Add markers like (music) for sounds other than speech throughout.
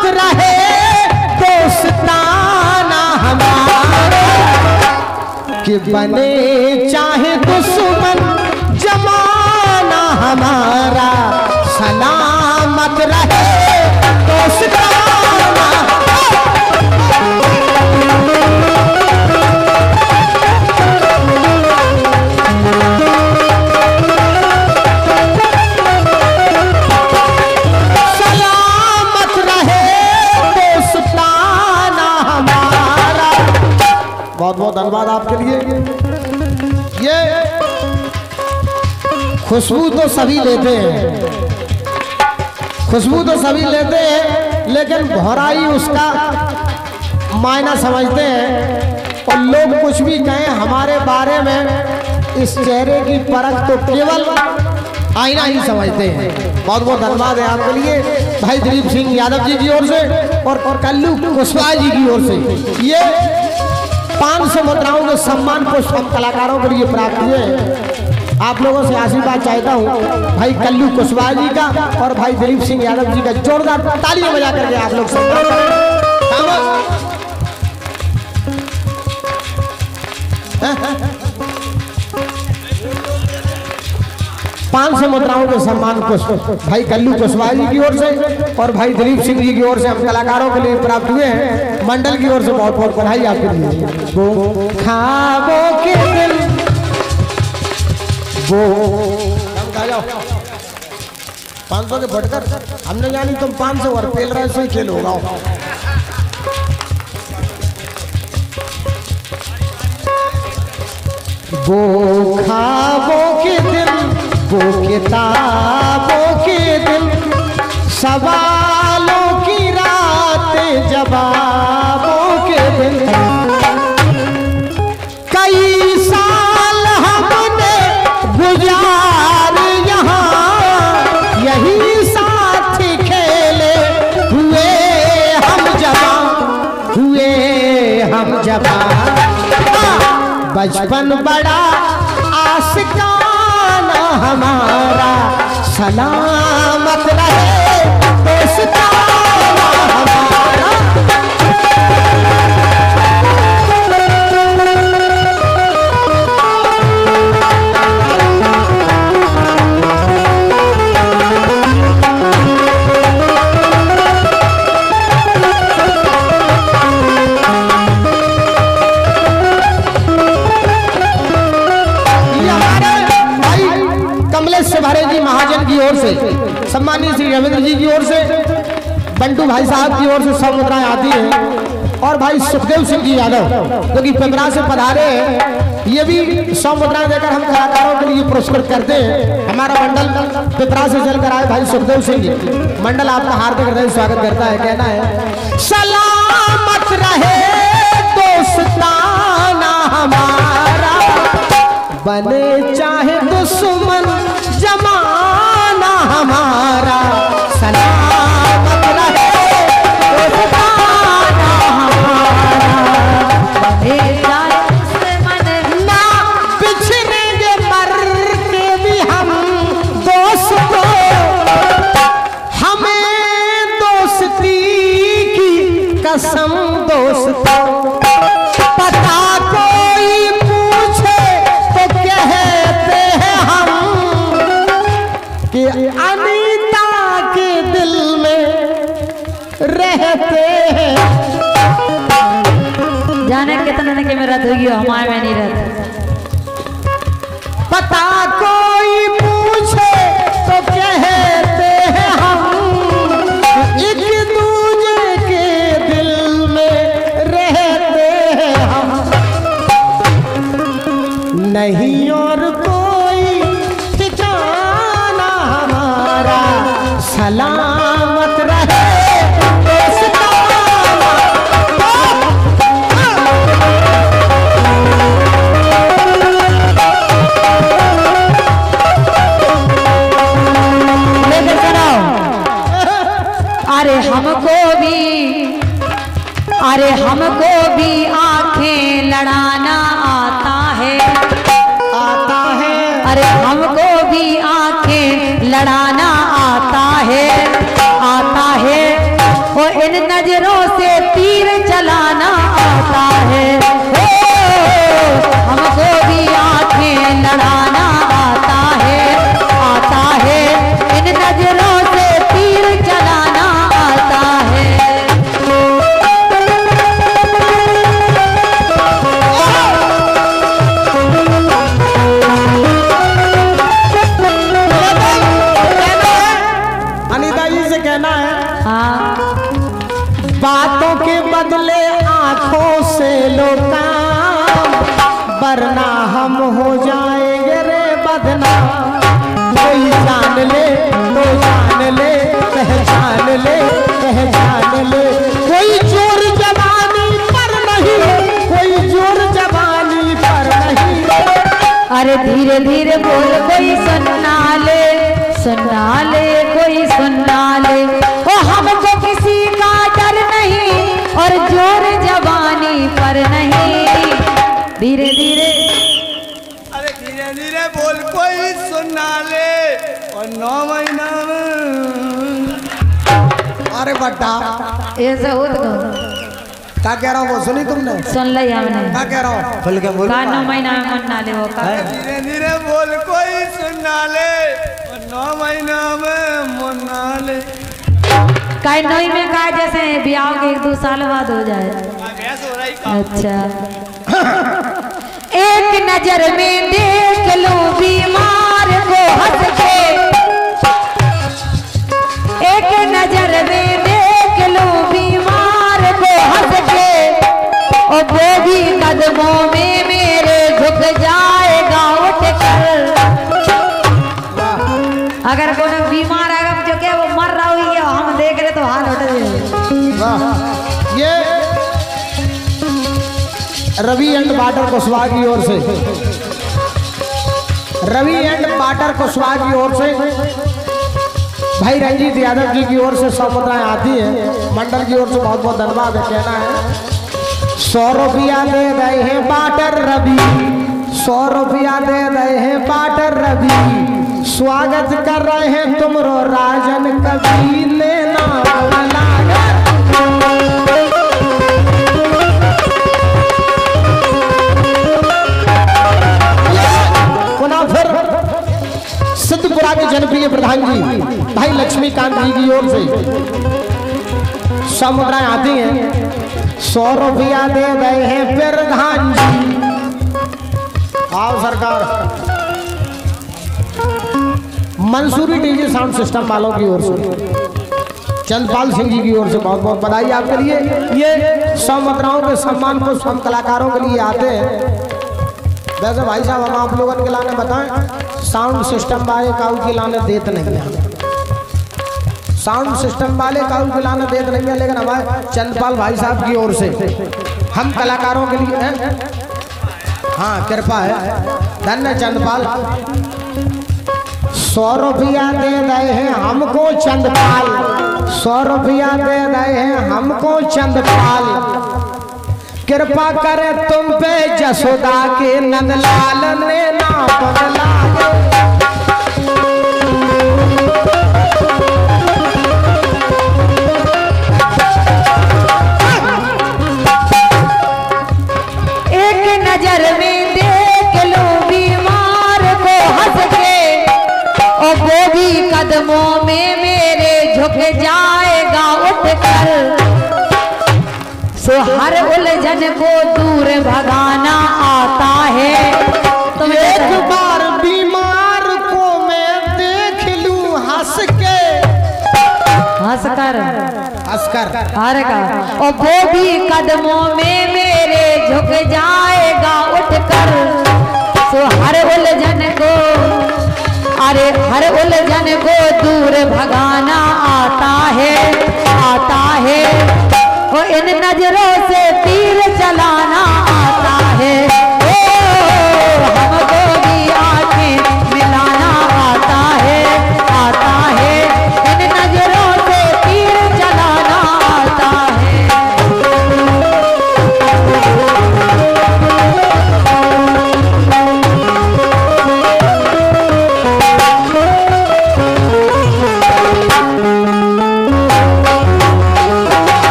सलामत रहे दोस्ताना हमारा कि बने चाहे दुश्मन जमाना हमारा। बहुत बहुत धन्यवाद आपके लिए। ये खुशबू तो सभी लेते हैं। खुशबू तो सभी लेते हैं लेकिन भौराई उसका मायना समझते हैं। और लोग कुछ भी कहें हमारे बारे में इस चेहरे की परख तो केवल आईना ही समझते हैं। बहुत बहुत धन्यवाद है आपके लिए भाई दिलीप सिंह यादव जी की ओर से और, कल्लू कुशवाहा जी की ओर से। ये पाँच सौ मुद्राओं के सम्मान पुष्प हम कलाकारों के लिए प्राप्त हुए। आप लोगों से आशीर्वाद चाहता हूँ। भाई कल्लू कुशवाहा जी का और भाई दिलीप सिंह यादव जी का जोरदार तालियाँ बजा करके आप लोग सम्मान पाँच सौ मुद्राओं के सम्मान पुष्प भाई कल्लू कुशवाहा जी की ओर से और भाई दिलीप सिंह जी की ओर से हम कलाकारों के लिए प्राप्त हुए हैं। मंडल की ओर से बहुत बहुत बधाई आपके लिए। वो के दिल। सौ के बढ़कर, हमने जानी तुम पाँच सौ और पेल रहे से खेल होगा। वो खाबों के दिल। वो किताबों के सवालों की रात जवाबों के कई साल हमने गुजार यहाँ, यही साथ खेले हुए हम हुए हम जवान। बचपन बड़ा सलामत रहे दोस्ताना भाई साहब की ओर से सौ मुद्राएँ आती है। और भाई सुखदेव सिंह जी यादव, जो कि पिपरा से पधारे हैं, ये भी सौ मुद्राएँ देकर हम कलाकारों के लिए पुरस्कृत करते हैं। हमारा मंडल पिपरा से चलकर आए भाई सुखदेव सिंह जी। मंडल आपका हार्दिक हृदय स्वागत करता है, कहना है, सलामत रहे दोस्ताना हमारा, बने चाहे दुश्मन जमाना हमारा। हमको भी अरे हमको भी आँखें लड़ाना अरे धीरे धीरे बोल कोई सुनना ले सुनना ले कोई सुनना ले ओ हमको किसी का डर नहीं और ज़ोर जवानी पर नहीं। धीरे धीरे। अरे धीरे धीरे बोल कोई सुनना ले और नौ महीना। में अरे बट्टा ऐसे हो तो क्या कह रहा हूँ वो सुनी तुमने? सुन ली हमने। क्या कह रहा हूँ? खुल के बोल। का नौ महीना में मन ना ले वो का धीरे धीरे बोल कोई सुनना ले। और नौ महीना में मुन्ना ले। कई नई में का जैसे ब्याह के एक दो साल बाद हो जाए। हो का अच्छा। (laughs) एक नज़र में देख लो बीमार को हंस कुशवाहा की ओर से। रवि एंड वाटर कुशवाहा की ओर से। भाई रंजीत यादव जी की ओर से सौ मुद्राएँ आती है। मंडल की ओर से बहुत बहुत धन्यवाद है, कहना है। सौ रुपया दे रहे हैं बाटर रवि। सौ रुपया दे रहे हैं बाटर रवि। स्वागत कर रहे हैं तुमरो राजन कभी लेना सिद्धपुरा के जनप्रिय प्रधान जी, भाई लक्ष्मीकांत जी की ओर से। सौ मुद्राएँ आती हैं। सौ रुपया दे गए हैं प्रधान जी। आओ सरकार। मंसूरी डीजे साउंड सिस्टम वालों की ओर से, चंदपाल सिंह जी की ओर से बहुत बहुत बधाई आपके लिए। ये सौ मुद्राओं के सम्मान को हम कलाकारों के लिए आते हैं। वैसे भाई साहब, हम आप लोगों के लाने बताएँ। साउंड सिस्टम वाले काऊ के लाने देत नहीं है। साउंड सिस्टम वाले काऊ के लाने देत नहीं है, लेकिन हमारे चंदपाल भाई साहब की ओर से हम कलाकारों के लिए, हैं? हाँ कृपा है। धन्य चंदपाल। सौ रुपया दे रहे हैं हमको चंदपाल। सौ रुपया दे रहे हैं हमको चंदपाल। कृपा करे तुम पे जसोदा के नंदलाल ने नाम बदला। एक नज़र में देख लो बीमार को हंस के। और वो भी कदमों में मेरे झुक जाएगा उठ कर। सो हर उलझन को दूर भगाना आता है। हंसकर हर और वो भी कदमों में मेरे झुक जाएगा उठ कर सो हर उलझन को, अरे हर उलझन को दूर भगाना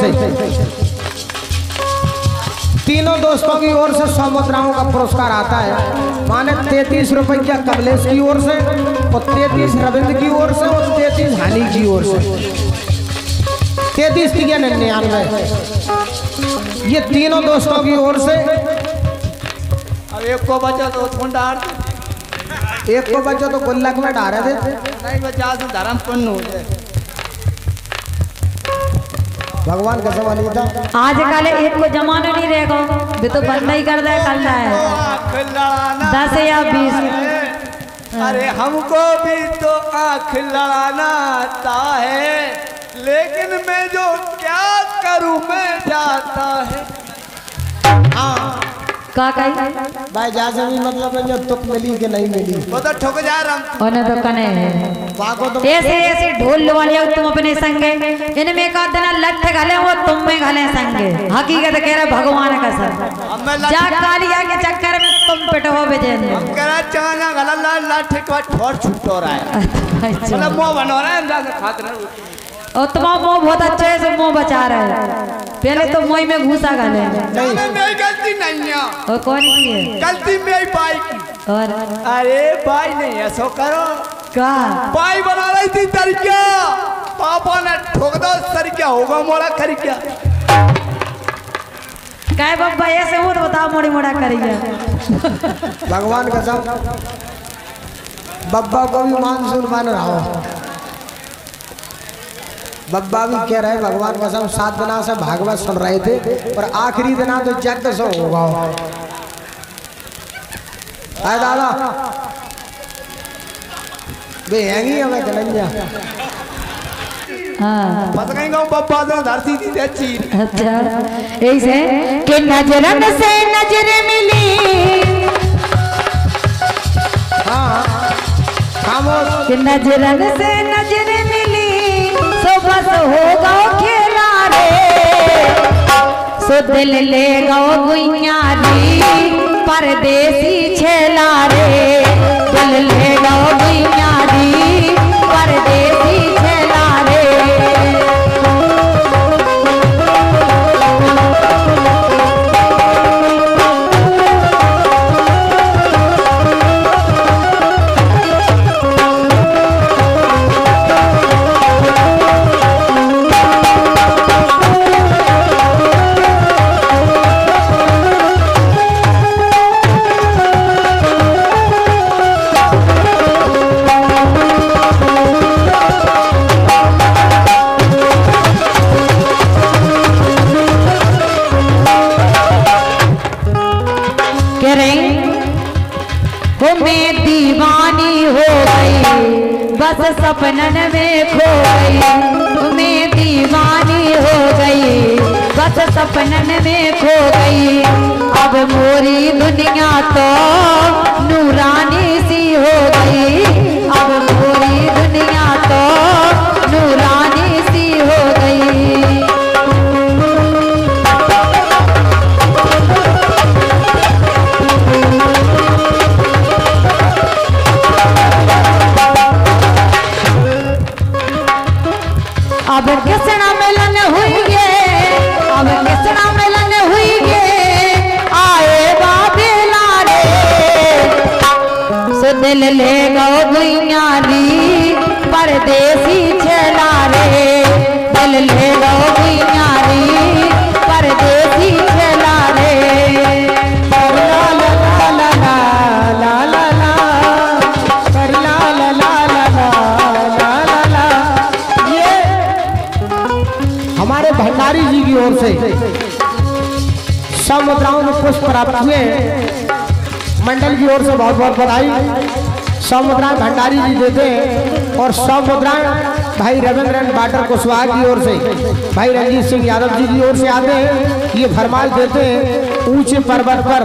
से तीनों दोस्तों की ओर से सौ मुद्राओं का पुरस्कार आता है। माने तैतीस रुपया कमलेश की ओर से और तैतीस रविंद्र की ओर से और तैतीस हानि की ओर से? तैतीस की निन्यानवे? ये तीनों दोस्तों की ओर से अब एक को बचा तो एक को बच्चों तो गुल्लक में डारे थे। नहीं बचा तो धर्म पुण्य हो जाए। भगवान का सवाल ये था। आज कल एक को जमाना नहीं रहेगा। भी तो बंद ही कर है कर है। आँख लड़ाना दस या बीस। अरे हमको भी तो आँख लड़ाना आता है। लेकिन मैं जो क्या करूँ मैं जाता है। हाँ। का कही भाई जैसे भी मतलब है जब तुक मिली कि नहीं मिली? वो तो ठुक जा रहा। उन्हें तो कने। वाको तो ऐसे ऐसे ढोल वाले तुम अपने संगे। इनमें का देना लठ घले वो तुम में घले संगे। हकीकत कह रहे भगवान का सर जा कालिया के चक्कर में तुम पिटो बेजेंगे हम कह रहे चाना गला लठ का ठोर छुट रहा है। अच्छा। मतलब मुँह बनो रहा है अंदाज से खाते रहो और तुम्हारा मुँह बहुत अच्छे से मुँह बचा रहे हैं। पहले तो मुँह में घुसा गले नहीं। मेरी गलती नहीं है। और कौन की है? गलती मेरी बाई की। और? अरे बाई नहीं ऐसा करो। का? बाई बना रही थी तरीका। पापा ने ठोक दो तरीका होगा मोड़ा खरीका काय बाबा ऐसे हो तो बताओ मोड़ी मोड़ा करिए भगवान कसम बब्बा को भी मानसून मान रहा हो। बब्बा भी कह रहे भगवान कसम सात दिना से भागवत सुन रहे थे और आखिरी दिना तो यज्ञ से होगा आए दादा। बे हैंगी हमें कन्हैया हाँ। पता कहीं गाँव बब्बा तो धरती थी अच्छी। अच्छा ऐसे कि नजरन से नज़र मिली। हाँ खामोश। कि नजरन से नज़र बस खेला रे सो दिल ले परदेसी छेला रे दिल ले गो गुइयारी दीवानी हो गई। बस सपनन में खो गई। तुम्हें दीवानी हो गई। बस सपनन में खो गई। अब मोरी दुनिया तो नूरानी सी हो गई। अब किसना मिलन हुई गे? अब किसना मिलन हुई गे? आए बाबे लारे। सुदिल ले गो गुइयारी ओर से। सब मुद्राओं में पुष्प प्राप्त हुए। मंडल की ओर से बहुत बहुत बधाई। सौ मुद्राएँ भंडारी जी देते हैं और सौ मुद्राएँ भाई रविंद्र बाटर कुशवाहा की ओर से, भाई रंजीत सिंह यादव जी की ओर से आते हैं। ये फरमाइश देते हैं, ऊँचे पर्वत पर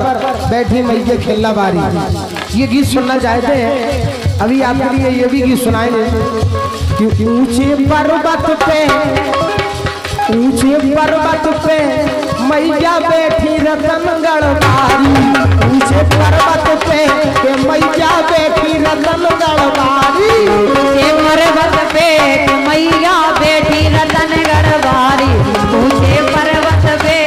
बैठी मैया खेलना बारी। ये गीत सुनना चाहते हैं। अभी आपके लिए ये भी गीत सुनाएँगे। कि ऊँचे पर्वत पे ऊँचे पर्वत पे मैया बैठी रतन गढ़वारी ऊँचे पर्वत पे के मैया बैठी रतन गढ़वारी पर्वत पे मैया बैठी रतन गढ़वारी ऊँचे पर्वत पे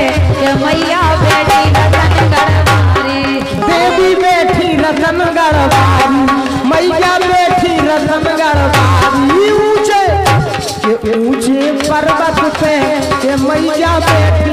के मैया बैठी रतन गढ़वारी देवी बैठी रतन गढ़वारी मैया बैठी रतन गढ़वारी 回家呗。